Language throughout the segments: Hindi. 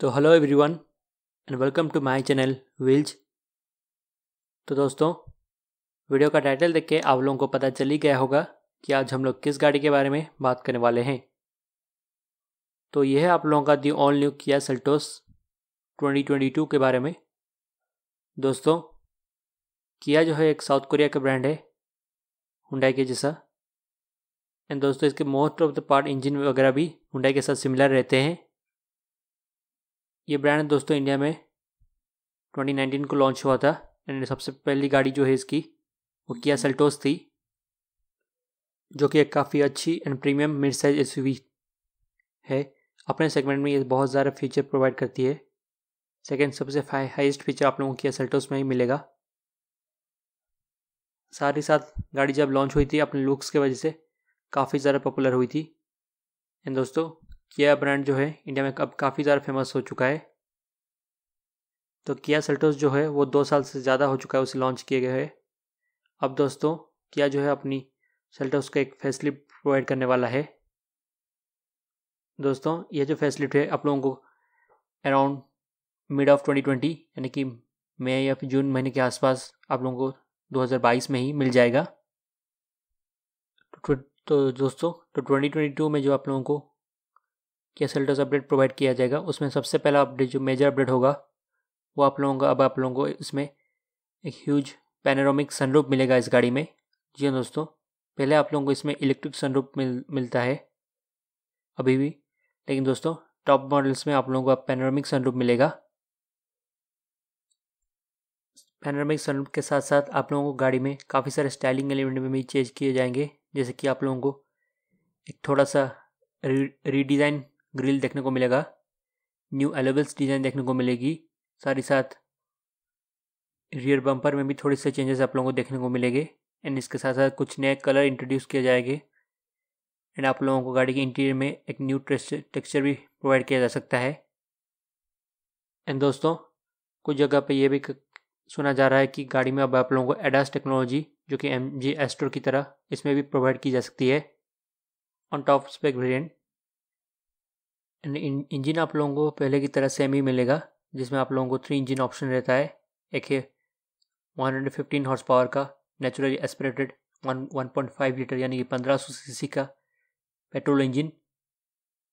तो hello everyone and welcome to my channel विल्ज तो दोस्तों वीडियो का टाइटल देख के आप लोगों को पता चल ही गया होगा कि आज हम लोग किस गाड़ी के बारे में बात करने वाले हैं। तो यह है आप लोगों का the all new Kia Seltos 2022 के बारे में। दोस्तों किया जो है एक साउथ कोरिया का ब्रांड है हुंडई के जैसा। एंड दोस्तों, इसके most of the part engine वगैरह भी हुंडई के साथ सिमिलर रहते हैं। ये ब्रांड दोस्तों इंडिया में। 2019 को लॉन्च हुआ था एंड सबसे पहली गाड़ी जो है इसकी वो किया सेल्टोस थी जो कि एक काफ़ी अच्छी एंड प्रीमियम मिड साइज़ एस है। अपने सेगमेंट में ये बहुत ज़्यादा फीचर प्रोवाइड करती है। सेकेंड सबसे हाईएस्ट फीचर आप लोगों को किया सेल्टोस में ही मिलेगा। साथ ही साथ गाड़ी जब लॉन्च हुई थी अपने लुक्स की वजह से काफ़ी ज़्यादा पॉपुलर हुई थी। एंड दोस्तों किया ब्रांड जो है इंडिया में अब काफ़ी ज़्यादा फ़ेमस हो चुका है। तो किया सेल्टोस जो है वो दो साल से ज़्यादा हो चुका है उसे लॉन्च किए गए है। अब दोस्तों किया जो है अपनी सेल्टोस का एक फैसलिप प्रोवाइड करने वाला है। दोस्तों यह जो फैसिलिट है आप लोगों को अराउंड मिड ऑफ़ 2020 यानी कि मई या फिर जून महीने के आसपास आप लोगों को 2022 में ही मिल जाएगा। तो, तो दोस्तों तो 2022 में जो आप लोगों को क्या सेल्टस अपडेट प्रोवाइड किया जाएगा। उसमें सबसे पहला अपडेट जो मेजर अपडेट होगा, वो आप लोगों का अब आप लोगों को इसमें एक ह्यूज पैनोरामिक सनरूप मिलेगा इस गाड़ी में। जी हाँ दोस्तों, पहले आप लोगों को इसमें इलेक्ट्रिक सनरूप मिल, मिलता है अभी भी। लेकिन दोस्तों टॉप मॉडल्स में आप लोगों को पैनोरामिक सनरूप मिलेगा। पैनोरामिक सनरूप के साथ साथ आप लोगों को गाड़ी में काफ़ी सारे स्टाइलिंग एलिमेंट में भी चेंज किए जाएँगे। जैसे कि आप लोगों को एक थोड़ा सा रीडिज़ाइन ग्रिल देखने को मिलेगा न्यू एलेबल्स डिज़ाइन देखने को मिलेगी, साथ ही साथ रियर बम्पर में भी थोड़े से चेंजेस आप लोगों को देखने को मिलेंगे एंड इसके साथ साथ कुछ नए कलर इंट्रोड्यूस किए जाएँगे एंड आप लोगों को गाड़ी के इंटीरियर में एक न्यू टेक्सचर भी प्रोवाइड किया जा सकता है। एंड दोस्तों, कुछ जगह पे ये भी सुना जा रहा है कि गाड़ी में अब आप लोगों को एडास टेक्नोलॉजी जो कि एम जी एस्टोर की तरह, इसमें भी प्रोवाइड की जा सकती है। On top spec variant engine आप लोगों को पहले की तरह सेम ही मिलेगा, जिसमें आप लोगों को थ्री इंजन ऑप्शन रहता है। एक है one hundred fifteen horse power का naturally aspirated one one point five litre यानी कि पंद्रह सी सी का पेट्रोल इंजन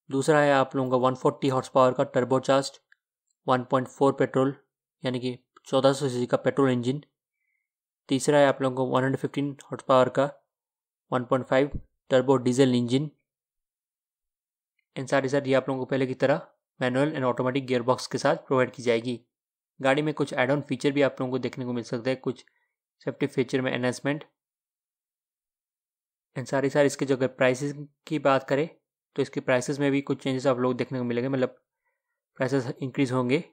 दूसरा है आप लोगों का वन फोर्टी हॉर्स पावर का turbocharge one point four petrol यानी कि चौदह सौ सी का पेट्रोल इंजन तीसरा है आप लोगों को one hundred fifteen horse power का one point five turbo diesel engine इन सारी साथ ये आप लोगों को पहले की तरह, manual and automatic gear box के साथ प्रोवाइड की जाएगी। गाड़ी में कुछ एड ऑन फीचर भी आप लोगों को देखने को मिल सकते हैं, कुछ सेफ्टी फीचर में एनहेंसमेंट एंड सारी सारी इसके जो अगर प्राइसेस की बात करें तो इसके प्राइसेस में भी कुछ चेंजेस आप लोग देखने को मिलेंगे मतलब प्राइसेस इंक्रीज होंगे।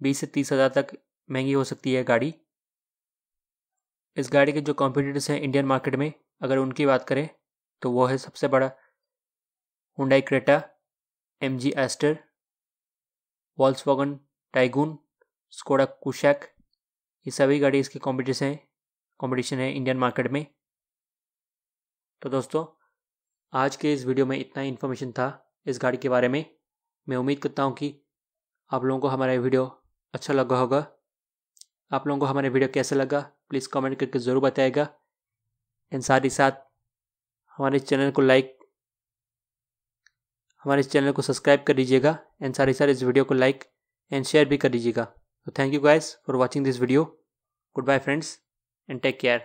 बीस से तीस हज़ार तक महँगी हो सकती है गाड़ी। इस गाड़ी के जो कॉम्पिटिटर्स हैं इंडियन मार्केट में, अगर उनकी बात करें तो वो है सबसे बड़ा Hyundai Creta M G Astor Volkswagen Taigun Skoda Kushaq ये सभी गाड़ी इसके कॉम्पिटिशन है कॉम्पिटिशन है इंडियन मार्केट में। तो दोस्तों, आज के इस वीडियो में इतना इन्फॉर्मेशन था इस गाड़ी के बारे में। मैं उम्मीद करता हूँ कि आप लोगों को हमारा वीडियो अच्छा लगा होगा। आप लोगों को हमारा वीडियो कैसा लगा प्लीज़ कमेंट करके ज़रूर बताएगा। एंड साथ ही साथ, हमारे चैनल को लाइक हमारे इस चैनल को सब्सक्राइब कर दीजिएगा एंड सारे सारे इस वीडियो को लाइक एंड शेयर भी कर दीजिएगा। तो thank you guys for watching this video good bye friends and take care